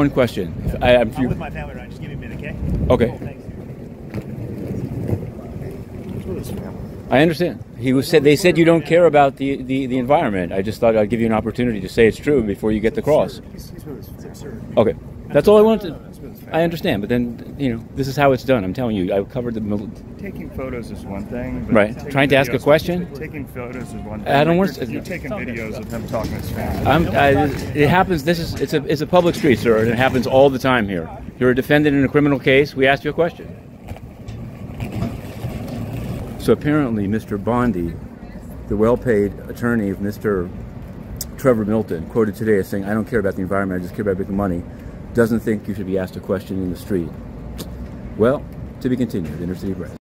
One question. I, I'm, I'm with my family right. Just give me a minute, okay? Okay. Oh, cool. I understand. He was said they said you don't care about the, the, the environment. I just thought I'd give you an opportunity to say it's true before you get the cross. He's, he's with his family. Okay, that's all I wanted. He's To, with his family. I understand, but then you know this is how it's done. I'm telling you, I covered the. mil- Taking photos is one thing. But Right. taking Trying to ask a question? Taking photos is one thing. I don't want you're, to- you're taking videos of him talking to his family. I'm, I, it happens. This is it's a it's a public street, sir, and it happens all the time here. You're a defendant in a criminal case. We asked you a question. So apparently, Mr. Bondi, the well-paid attorney of Mr. Trevor Milton, quoted today as saying, "I don't care about the environment. I just care about making money." Doesn't think you should be asked a question in the street. Well, to be continued. Inner City Press.